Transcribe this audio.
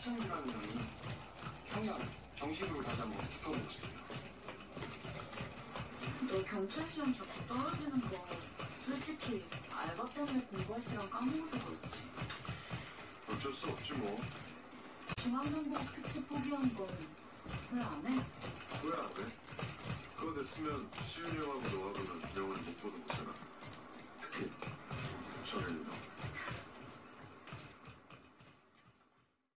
시청률이라는 면은 평양 정식으로 다시 한번 축하드립니다너 경찰 시험 자꾸 떨어지는 거 솔직히 알바 때문에 공부할 시간 까먹어서 그렇지. 어쩔 수 없지 뭐. 중앙정보학 특집 포기한 건 왜 안 해? 왜 안 해? 그거 됐으면 시윤이 형하고 너하고는 명언을 못 보는 거잖아. 특히 저는 너.